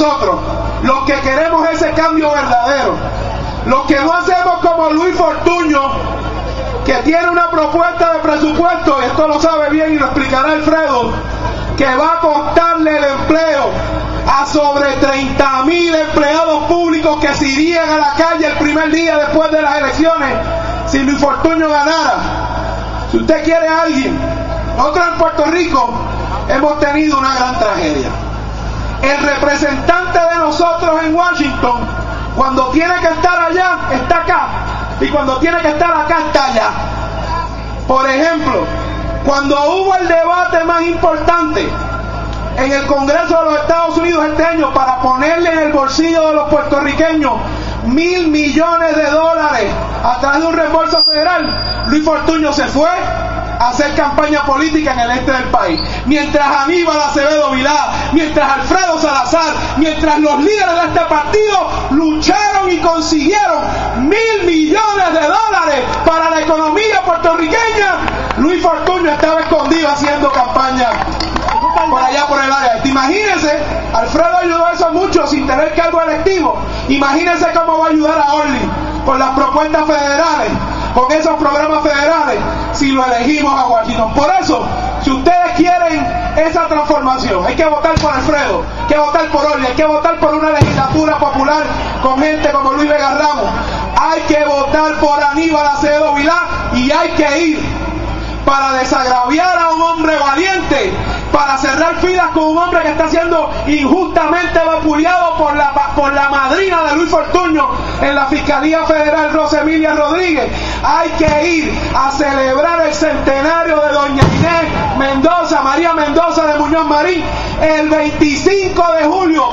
nosotros, los que queremos ese cambio verdadero, los que no hacemos como Luis Fortuño, que tiene una propuesta de presupuesto, esto lo sabe bien y lo explicará Alfredo, que va a costarle el empleo a sobre 30 mil empleados públicos que se irían a la calle el primer día después de las elecciones si Luis Fortuño ganara. Si usted quiere a alguien, nosotros en Puerto Rico hemos tenido una gran tragedia. El representante de nosotros en Washington, cuando tiene que estar allá, está acá. Y cuando tiene que estar acá, está allá. Por ejemplo, cuando hubo el debate más importante en el Congreso de los Estados Unidos este año para ponerle en el bolsillo de los puertorriqueños mil millones de dólares a través de un reembolso federal, Luis Fortuño se fue hacer campaña política en el este del país. Mientras Aníbal Acevedo Vilá, mientras Alfredo Salazar, mientras los líderes de este partido lucharon y consiguieron mil millones de dólares para la economía puertorriqueña, Luis Fortuño estaba escondido haciendo campaña por allá por el área. Imagínense, Alfredo ayudó a eso mucho sin tener cargo electivo. Imagínense cómo va a ayudar a Orly con las propuestas federales, con esos programas federales, si lo elegimos a Washington. Por eso, si ustedes quieren esa transformación, hay que votar por Alfredo, hay que votar por Orly, hay que votar por una legislatura popular con gente como Luis Vega hay que votar por Aníbal Acevedo Vilá y hay que ir para desagraviar a un hombre valiente, para cerrar filas con un hombre que está injustamente vapuleado por la, por la madrina de Luis Fortuño en la Fiscalía Federal Rosa Emilia Rodríguez. Hay que ir a celebrar el centenario de Doña Inés Mendoza, María Mendoza de Muñoz Marín, el 25 de julio